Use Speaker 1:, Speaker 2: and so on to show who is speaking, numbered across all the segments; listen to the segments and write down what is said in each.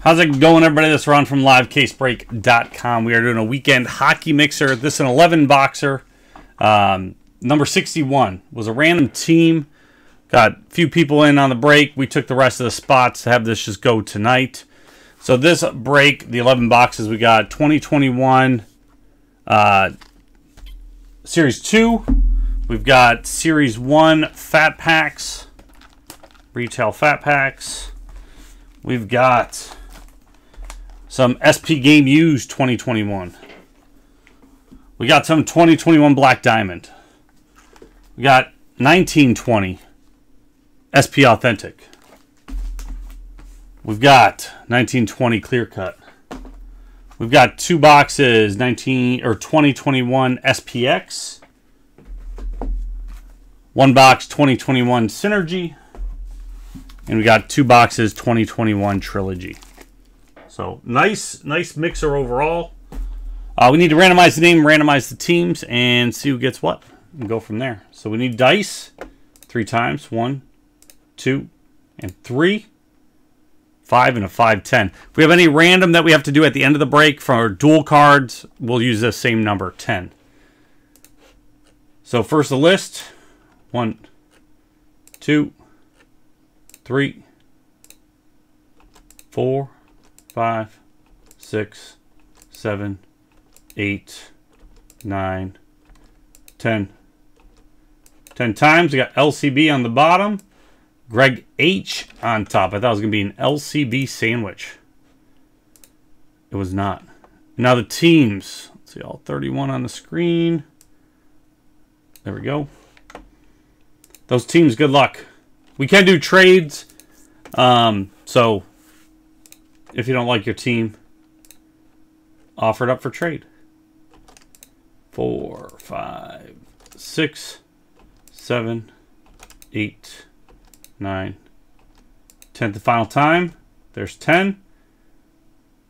Speaker 1: How's it going, everybody? This is Ron from LiveCaseBreak.com. We are doing a weekend hockey mixer. This is an 11 boxer. Um, number 61 was a random team. Got a few people in on the break. We took the rest of the spots to have this just go tonight. So this break, the 11 boxes, we got 2021 uh, Series 2. We've got Series 1 Fat Packs, retail Fat Packs. We've got some SP Game Used 2021. We got some 2021 Black Diamond. We got 1920 SP Authentic. We've got 1920 Clear Cut. We've got two boxes 19 or 2021 SPX. One box 2021 Synergy. And we got two boxes 2021 Trilogy. So nice, nice mixer overall. Uh, we need to randomize the name, randomize the teams, and see who gets what, and go from there. So we need dice three times. One, two, and three. Five and a five ten. If we have any random that we have to do at the end of the break for our dual cards, we'll use the same number, 10. So first the list. One, two, three, four, five, six, seven, eight, nine, ten. Ten times. We got LCB on the bottom. Greg H on top. I thought it was going to be an LCB sandwich. It was not. Now the teams. Let's see, all 31 on the screen. There we go. Those teams, good luck. We can do trades. Um, so if you don't like your team, offer it up for trade. Four, five, six, seven, eight, nine, ten. The final time. There's 10.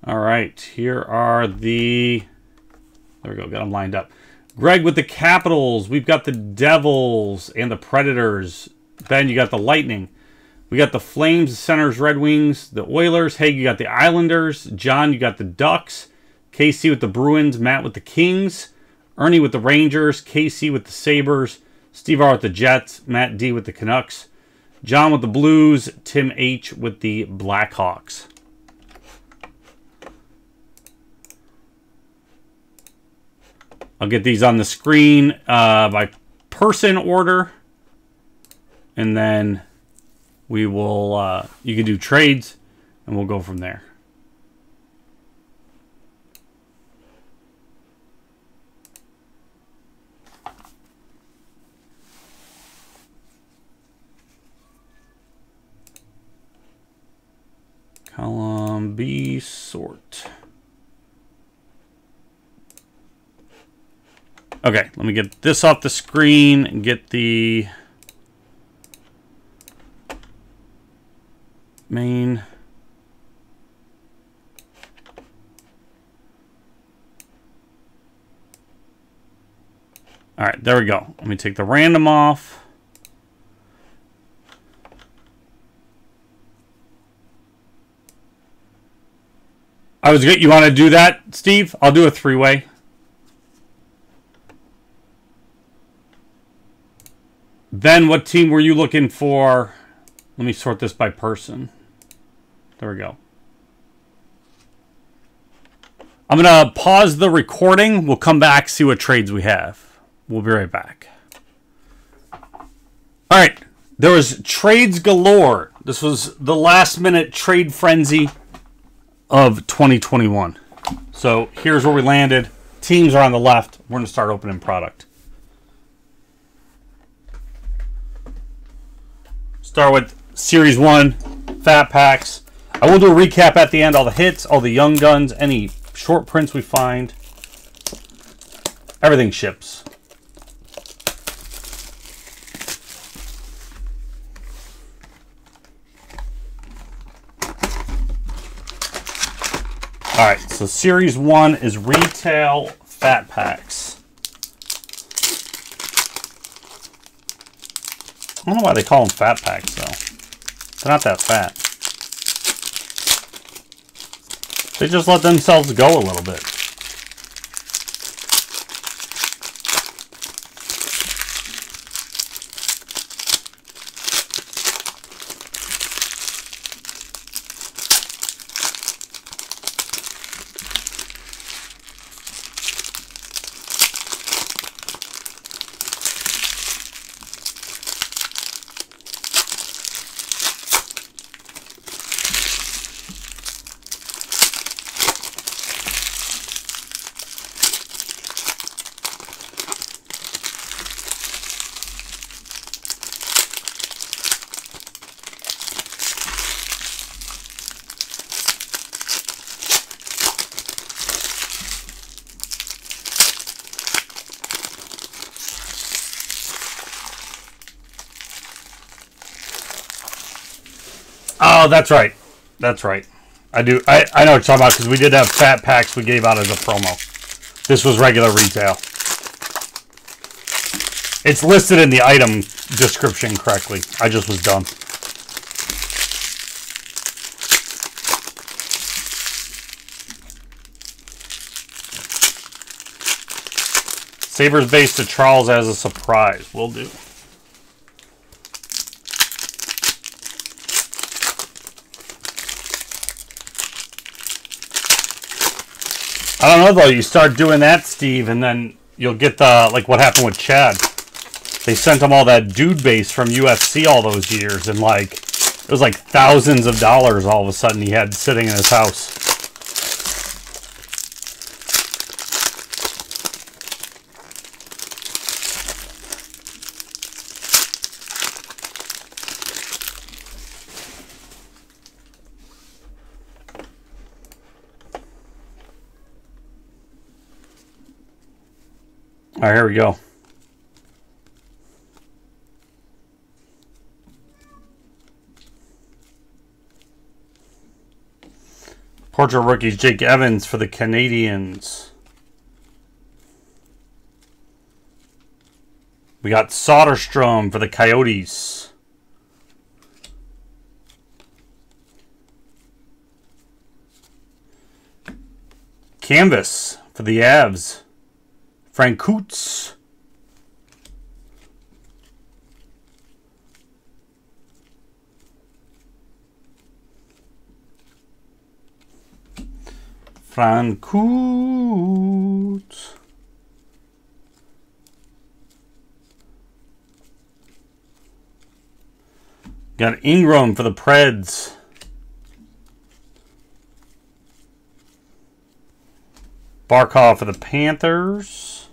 Speaker 1: All right, here are the. There we go, got them lined up. Greg with the Capitals. We've got the Devils and the Predators. Ben, you got the Lightning. We got the Flames, the Senators, Red Wings, the Oilers. Hey, you got the Islanders. John, you got the Ducks. KC with the Bruins. Matt with the Kings. Ernie with the Rangers. KC with the Sabres. Steve R with the Jets. Matt D with the Canucks. John with the Blues. Tim H with the Blackhawks. I'll get these on the screen uh, by person order. And then we will, uh, you can do trades and we'll go from there. Column B sort. Okay, let me get this off the screen and get the main. All right, there we go. Let me take the random off. I was good. You want to do that, Steve? I'll do a three-way. Then what team were you looking for? Let me sort this by person. There we go. I'm going to pause the recording. We'll come back, see what trades we have. We'll be right back. All right. There was trades galore. This was the last minute trade frenzy of 2021. So here's where we landed. Teams are on the left. We're going to start opening product. Start with Series 1, Fat Packs. I will do a recap at the end, all the hits, all the young guns, any short prints we find. Everything ships. Alright, so Series 1 is Retail Fat Packs. I don't know why they call them Fat Packs, though. They're not that fat. They just let themselves go a little bit. Oh, that's right. That's right. I do. I, I know what you're talking about because we did have fat packs we gave out as a promo. This was regular retail. It's listed in the item description correctly. I just was dumb. Sabres base to Charles as a surprise. Will do. I don't know though. You start doing that, Steve, and then you'll get the like what happened with Chad. They sent him all that dude base from UFC all those years, and like it was like thousands of dollars all of a sudden he had sitting in his house. All right, here we go. Portrait rookies, Jake Evans for the Canadiens. We got Soderstrom for the Coyotes. Canvas for the Avs. Francouz. Francouz. Got Ingram for the Preds. Barkov for the Panthers.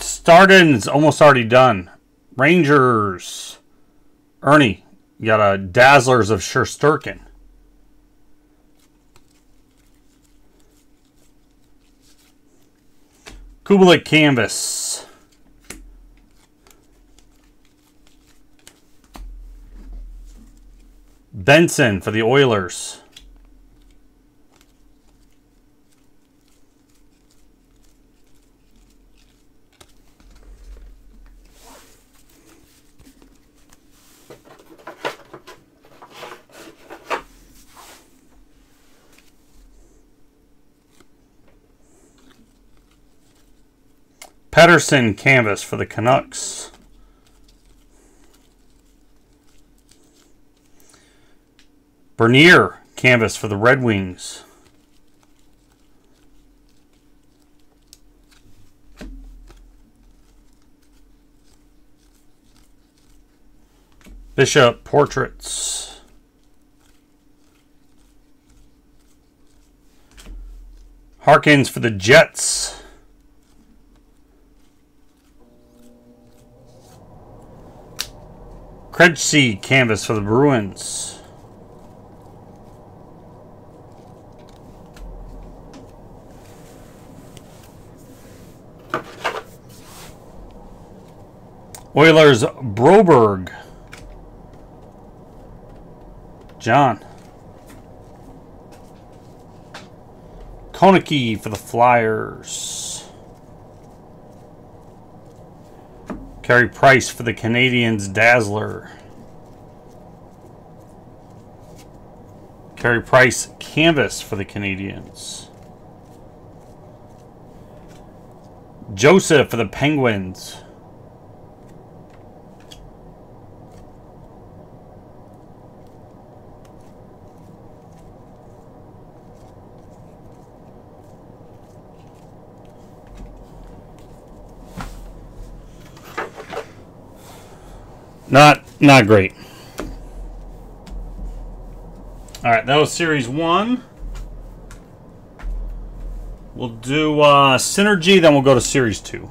Speaker 1: Started and it's almost already done. Rangers. Ernie. You got a Dazzlers of Shesterkin. Kubalik Canvas. Benson for the Oilers. Pettersson canvas for the Canucks. Bernier canvas for the Red Wings. Bishop portraits. Harkins for the Jets. Krejci canvas for the Bruins. Oilers Broberg. John. Konecny for the Flyers. Carey Price for the Canadiens Dazzler. Carey Price Canvas for the Canadiens. Joseph for the Penguins. Not not great. All right, that was series one. We'll do uh, synergy, then we'll go to series two.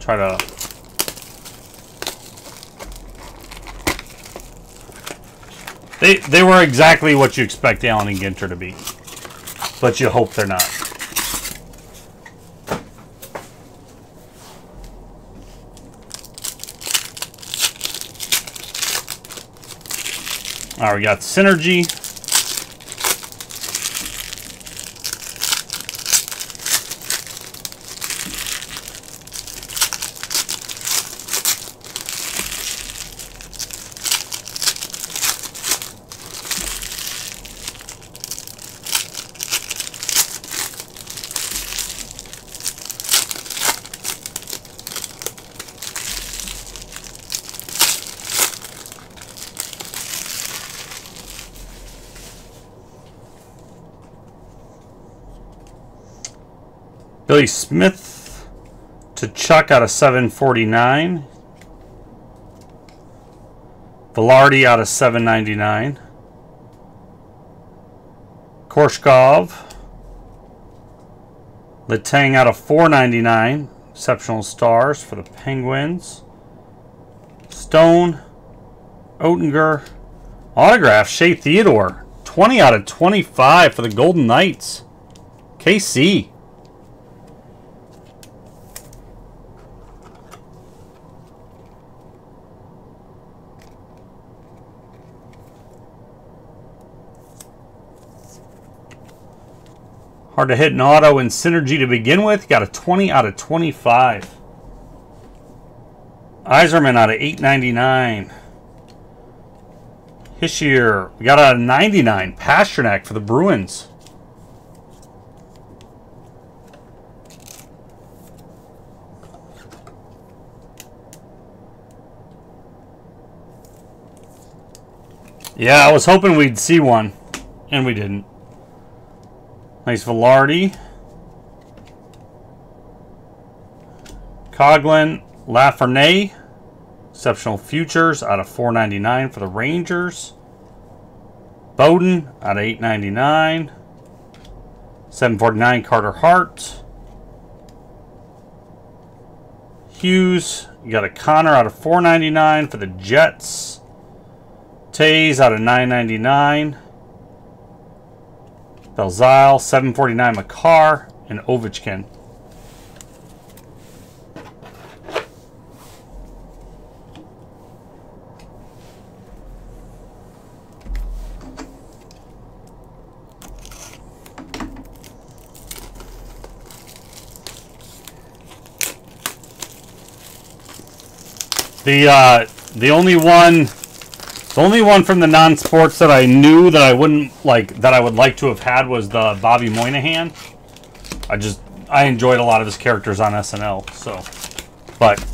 Speaker 1: Try to. They they were exactly what you expect Allen and Ginter to be, but you hope they're not. Right, we got Synergy. Smith to Chuck out of 749. Vilardi out of 799. Korshkov. Letang out of 499. Exceptional stars for the Penguins. Stone. Oettinger. Autograph. Shea Theodore. 20 out of 25 for the Golden Knights. KC. Hard to hit an auto in Synergy to begin with. Got a 20 out of 25. Yzerman out of 899. Hischier, we got a 99. Pastrnak for the Bruins. Yeah, I was hoping we'd see one, and we didn't. Nice Vilardi. Coghlan, Lafreniere. Exceptional Futures out of 499 for the Rangers. Bowden out of 899. 749 Carter Hart. Hughes, you got a Connor out of 499 for the Jets. Tays out of 999. Belzile, 749 Makar, and Ovechkin. The uh, the only one the only one from the non-sports that I knew that I wouldn't like that I would like to have had was the Bobby Moynihan. I just I enjoyed a lot of his characters on SNL, so but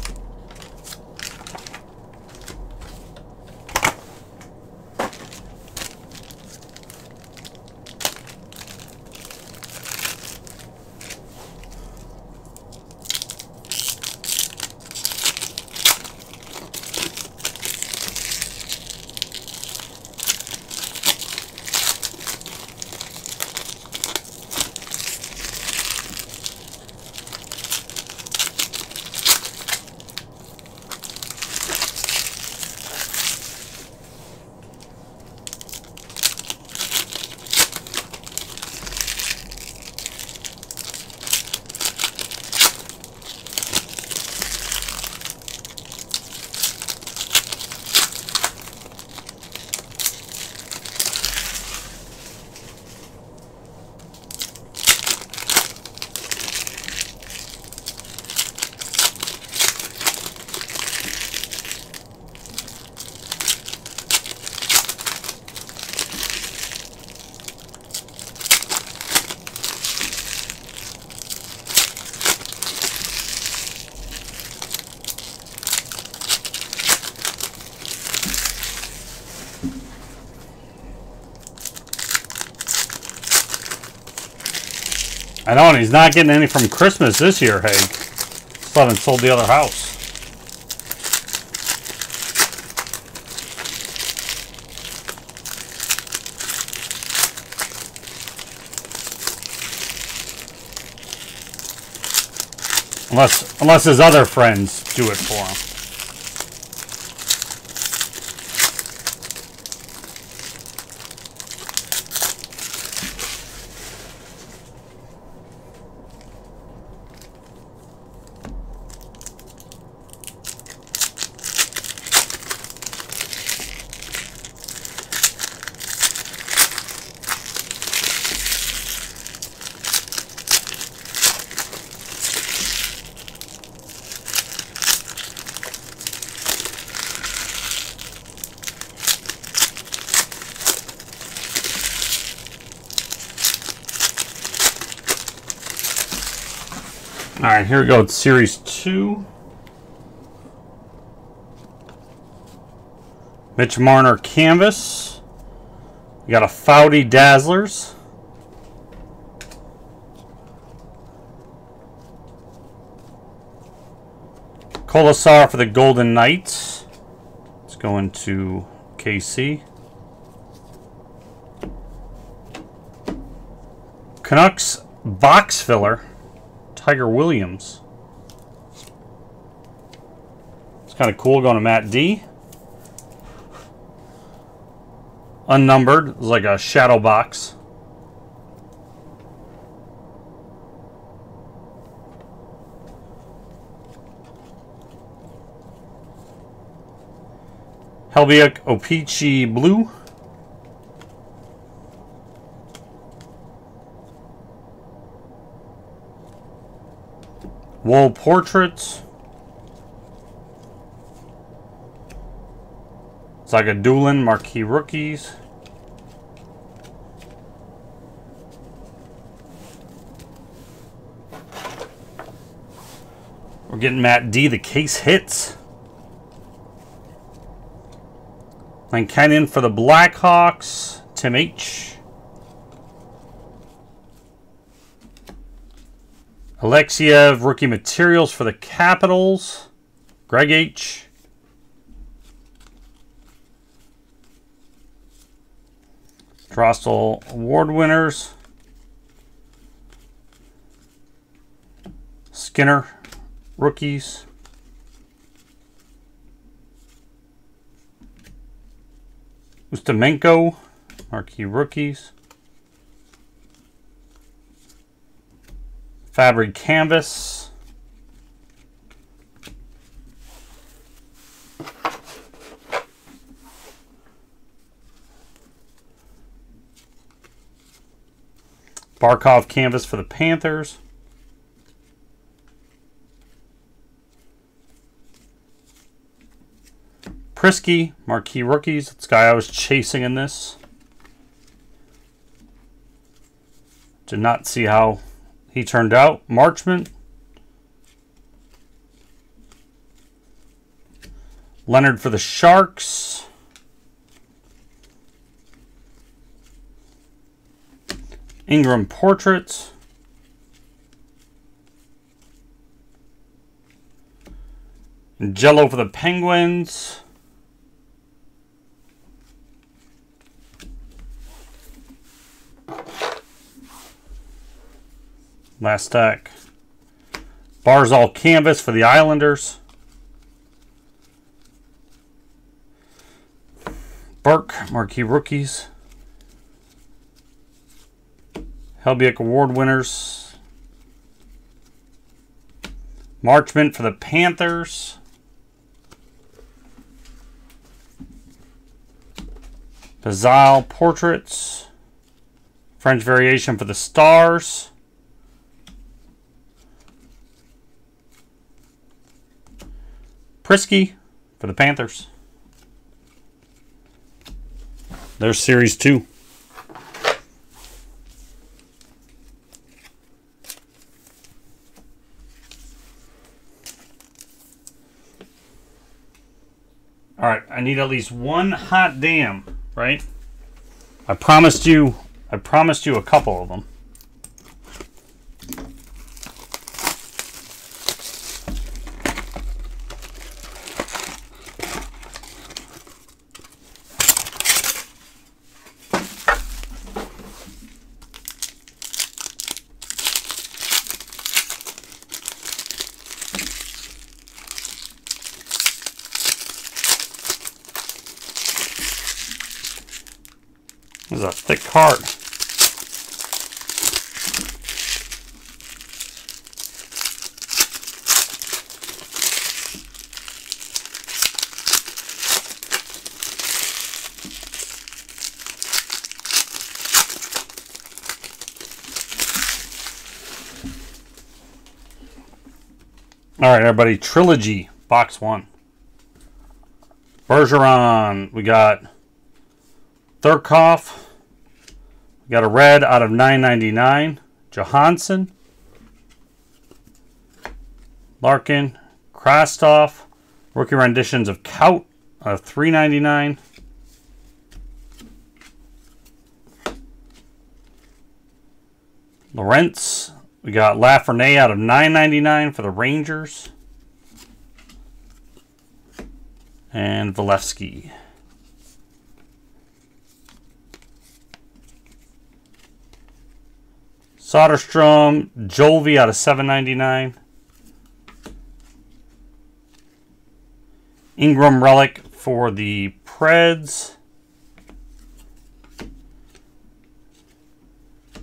Speaker 1: I know, and he's not getting any from Christmas this year, Haig. Still haven't sold the other house. Unless, unless his other friends do it for him. Here we go. It's series two. Mitch Marner canvas. We got a Foudy Dazzlers. Kolesar for the Golden Knights. Let's go into KC. Canucks box filler. Tiger Williams. It's kind of cool going to Matt D. Unnumbered. It's like a shadow box. Hellebuyck O-Pee-Chee Blue. Wall portraits. It's like a Zagadulin marquee rookies. We're getting Matt D. The case hits. Kenyon for the Blackhawks. Tim H. Alexeyev, rookie materials for the Capitals. Greg H. Drossel Award winners. Skinner, rookies. Ustimenko, marquee rookies. Fabric canvas. Barkov canvas for the Panthers. Prisky, marquee rookies. This guy I was chasing in this. Did not see how he turned out. Marchment. Leonard for the Sharks. Ingram Portraits. Jello for the Penguins. Last stack. Barzal canvas for the Islanders. Burke, marquee rookies. Hellebuyck Award winners. Marchment for the Panthers. Bazile Portraits. French variation for the Stars. Prisky for the Panthers. There's series two. All right, I need at least one hot damn, right? I promised you, I promised you a couple of them. This is a thick card. All right, everybody. Trilogy, box one. Bergeron. We got Thurkoff. Got a red out of 9.99. Johansson. Larkin. Krastoff. Rookie renditions of Kaut uh, of 3.99. Lorentz. We got Lafreniere out of 9.99 for the Rangers. And Valevsky. Soderstrom, Jolvi out of 7.99. Ingram Relic for the Preds.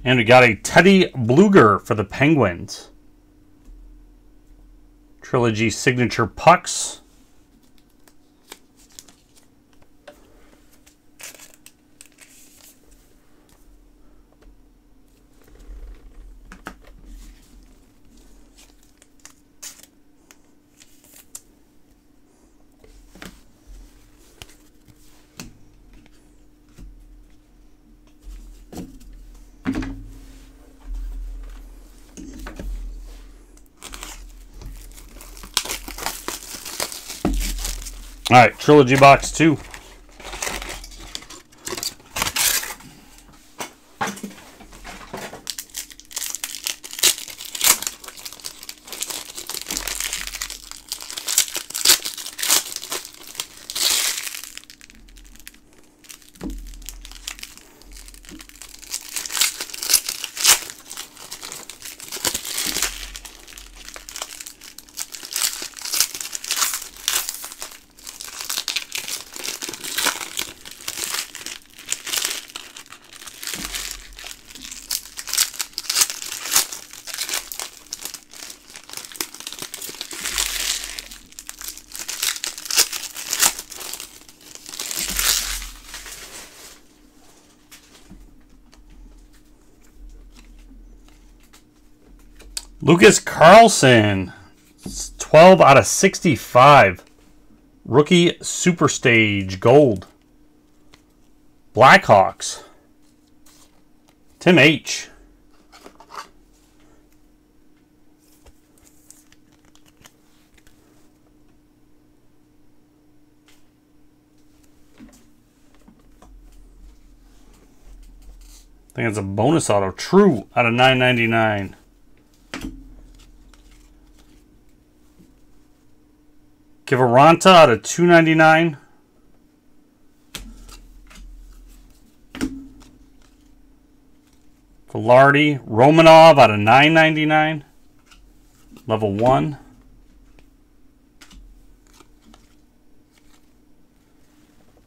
Speaker 1: And we got a Teddy Bluger for the Penguins. Trilogy Signature Pucks. All right, Trilogy Box 2. Lucas Carlsson, 12 out of 65. Rookie Super Stage Gold. Blackhawks. Tim H. I think it's a bonus auto. True out of 999. Kiviranta out of 299. Vilardi, Romanov out of 999. Level 1.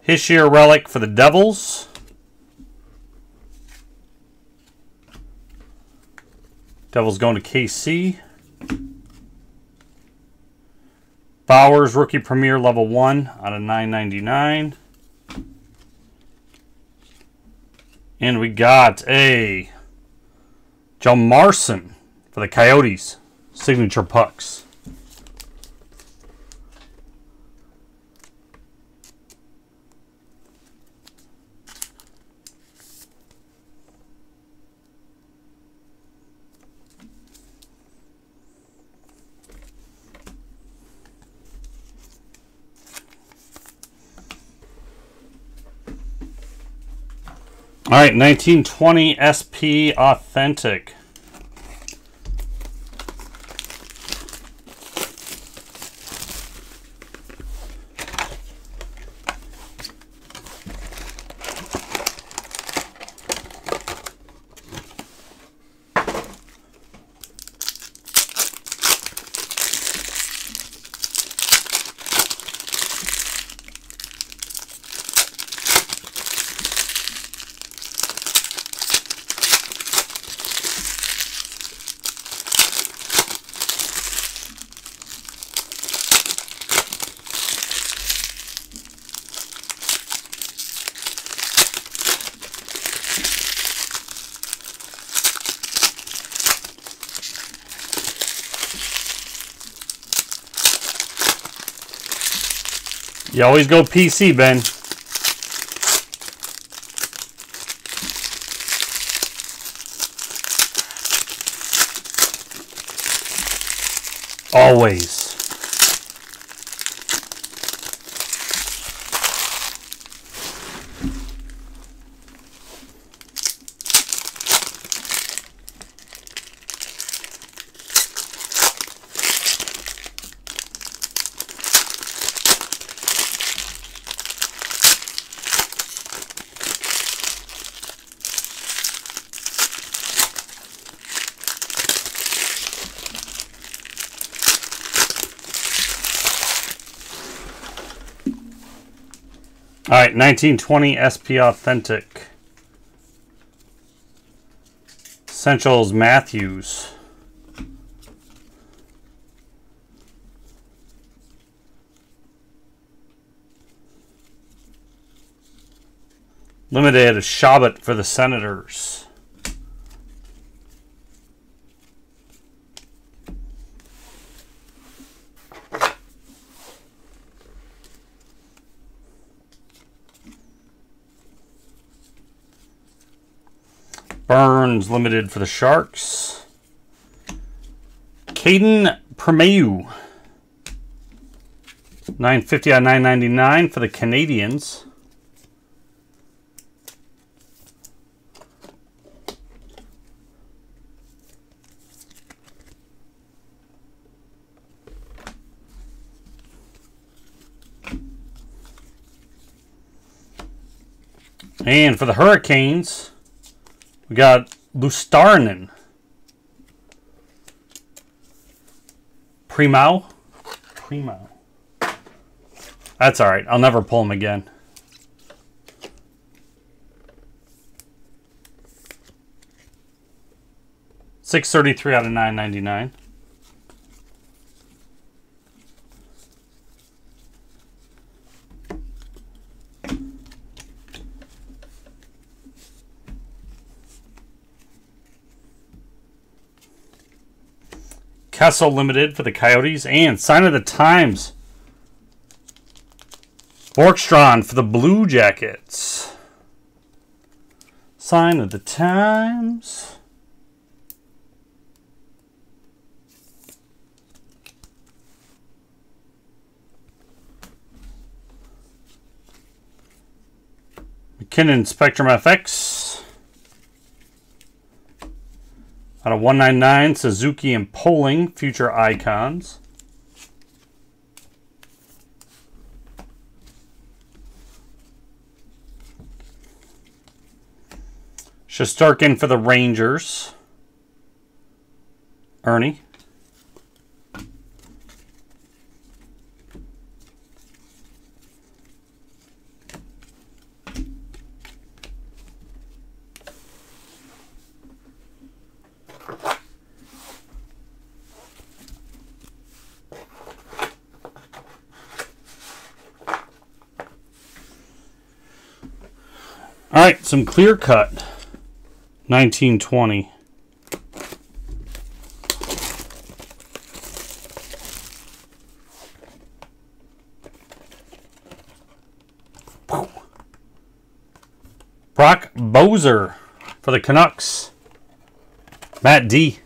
Speaker 1: Hischier Relic for the Devils. Devils going to KC. Bowers Rookie Premier Level 1 out of 999. And we got a Hjalmarsson for the Coyotes. Signature pucks. All right, 1920 SP Authentic. You always go PC, Ben. Always. All right, 1920 SP Authentic. Essentials Matthews. Limited Shabbat for the Senators. Limited for the Sharks. Cayden Primeau. 950 on 999 for the Canadiens. And for the Hurricanes, we got Luostarinen. Primo. Primo. That's all right. I'll never pull him again. Six thirty-three out of nine ninety-nine. Kessel Limited for the Coyotes, and Sign of the Times. Borkstrand for the Blue Jackets. Sign of the Times. MacKinnon Spectrum FX. Out of 199, Suzuki and Poehling, future icons. Shesterkin for the Rangers. Ernie. All right, some clear cut. 1920. Brock Boeser for the Canucks. Matt D.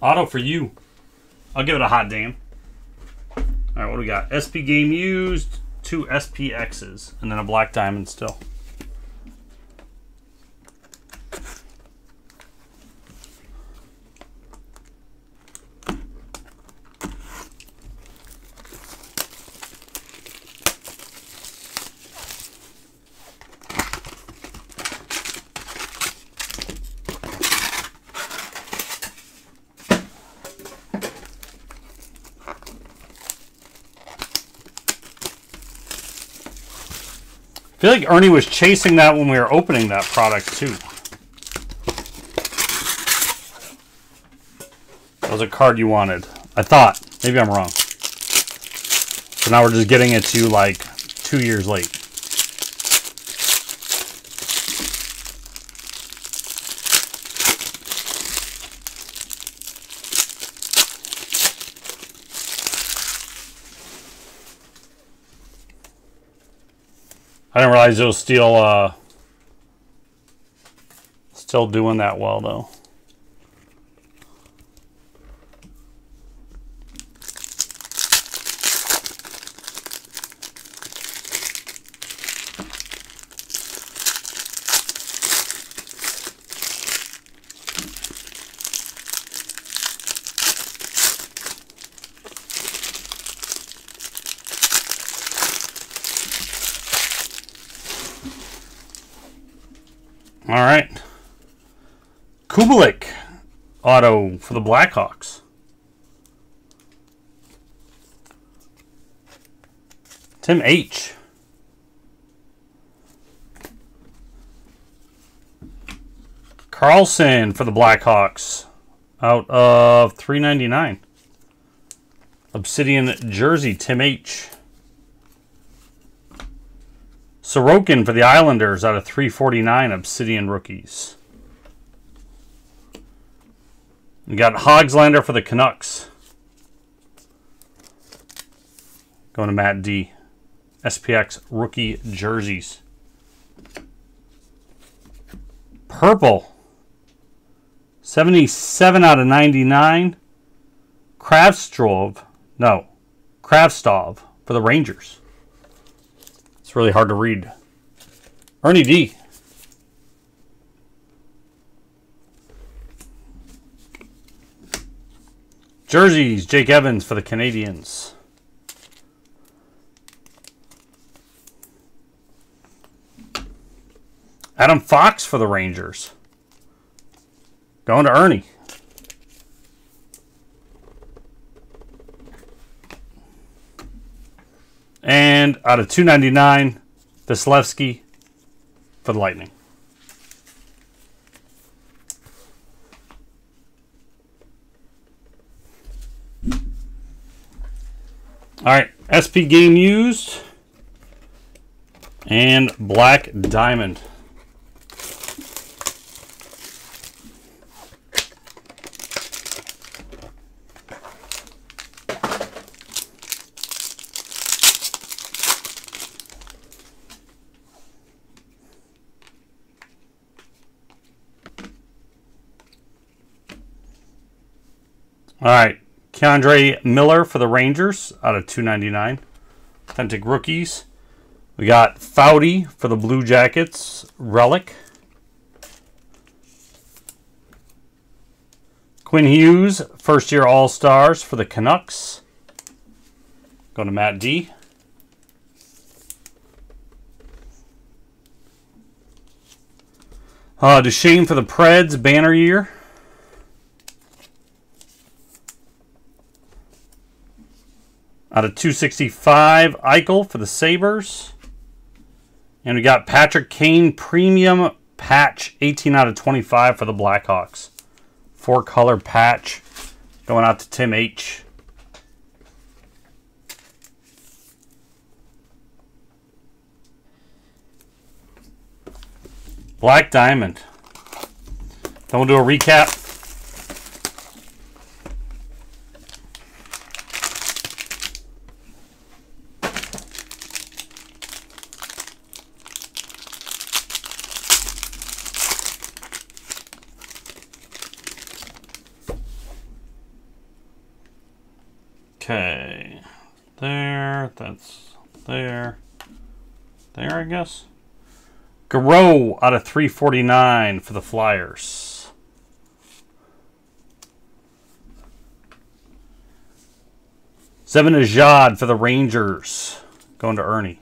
Speaker 1: Auto for you. I'll give it a hot damn. What do we got? SP game used, two SPXs, and then a black diamond still. Feel like Ernie was chasing that when we were opening that product too. That was a card you wanted. I thought. Maybe I'm wrong. So now we're just getting it to you like two years late. I didn't realize it was still uh, still doing that well though. All right. Kubalik auto for the Blackhawks. Tim H. Carlsson for the Blackhawks out of 399. Obsidian jersey, Tim H. Sorokin for the Islanders out of 349 Obsidian rookies. We got Hoglander for the Canucks. Going to Matt D. SPX rookie jerseys. Purple. 77 out of 99. Kravstrov. No. Kravstov for the Rangers. It's really hard to read. Ernie D. Jerseys, Jake Evans for the Canadiens. Adam Fox for the Rangers. Going to Ernie. And out of 299, Vasilevskiy for the Lightning. All right, SP game used and Black Diamond. All right. K'Andre Miller for the Rangers out of 299. Authentic rookies. We got Foudy for the Blue Jackets. Relic. Quinn Hughes, first year All Stars for the Canucks. Go to Matt D. Uh, Duchene for the Preds, banner year. Out of 265, Eichel for the Sabres. And we got Patrick Kane Premium Patch, 18 out of 25 for the Blackhawks. Four color patch going out to Tim H. Black Diamond. Then we'll do a recap. Okay. There, that's there. There, I guess. Garreau out of 349 for the Flyers. Zibanejad for the Rangers. Going to Ernie.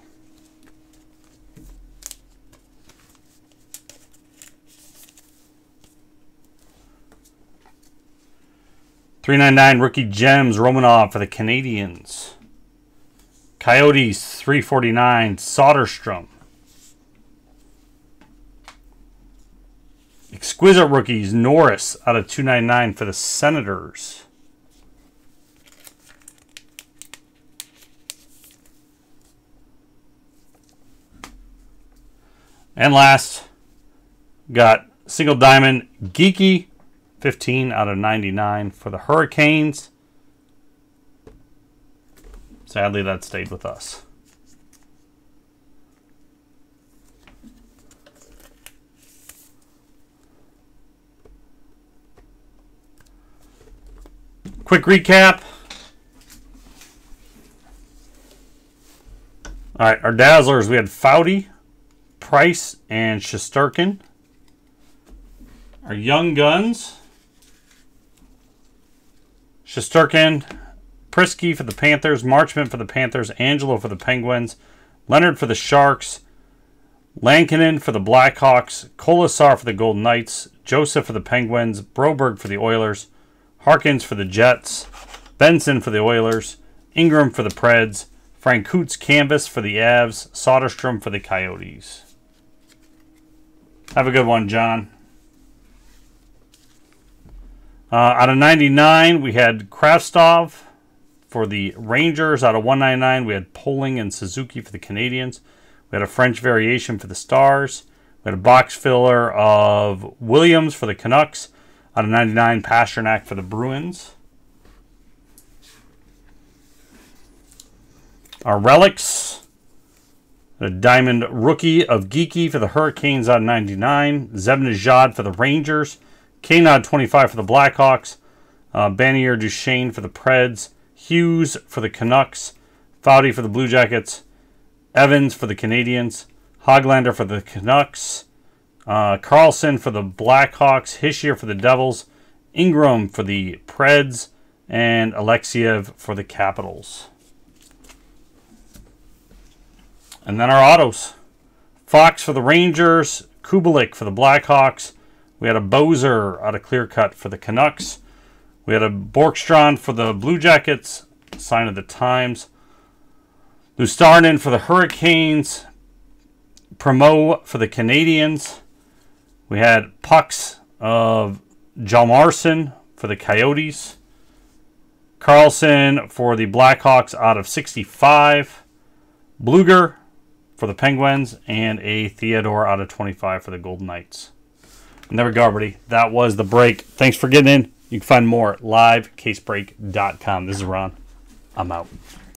Speaker 1: Three nine nine rookie gems Romanov for the Canadiens. Coyotes three forty nine Soderstrom. Exquisite rookies, Norris out of 299 for the Senators. And last, got single diamond Geekie, 15 out of 99 for the Hurricanes. Sadly, that stayed with us. Quick recap. All right, our Dazzlers, we had Foudy, Price, and Shesterkin. Our Young Guns, Shesterkin, Prisky for the Panthers, Marchment for the Panthers, Angelo for the Penguins, Leonard for the Sharks, Lankinen for the Blackhawks, Kolesar for the Golden Knights, Joseph for the Penguins, Broberg for the Oilers, Harkins for the Jets, Benson for the Oilers, Ingram for the Preds, Francouz Canvas for the Avs, Soderstrom for the Coyotes. Have a good one, John. Uh, out of 99, we had Kravtsov for the Rangers. Out of 199, we had Poehling and Suzuki for the Canadiens. We had a French variation for the Stars. We had a box filler of Williams for the Canucks. Out of 99, Pastrnak for the Bruins. Our relics. A diamond rookie of Geekie for the Hurricanes out of 99. Zibanejad for the Rangers. Knod 25 for the Blackhawks. Uh, Banier Duchene for the Preds. Hughes for the Canucks. Foudy for the Blue Jackets. Evans for the Canadiens, Hoglander for the Canucks, uh, Carlsson for the Blackhawks, Hischier for the Devils, Ingram for the Preds, and Alexeyev for the Capitals. And then our autos. Fox for the Rangers, Kubalik for the Blackhawks. We had a Boeser out of clear cut for the Canucks. We had a Bjorkstrand for the Blue Jackets, sign of the times. Luostarinen for the Hurricanes. Promo for the Canadiens. We had pucks of Hjalmarsson for the Coyotes. Carlsson for the Blackhawks out of 65. Blueger for the Penguins. And a Theodore out of 25 for the Golden Knights. Go, everybody. That was the break. Thanks for getting in. You can find more at livecasebreak.com. This is Ron. I'm out.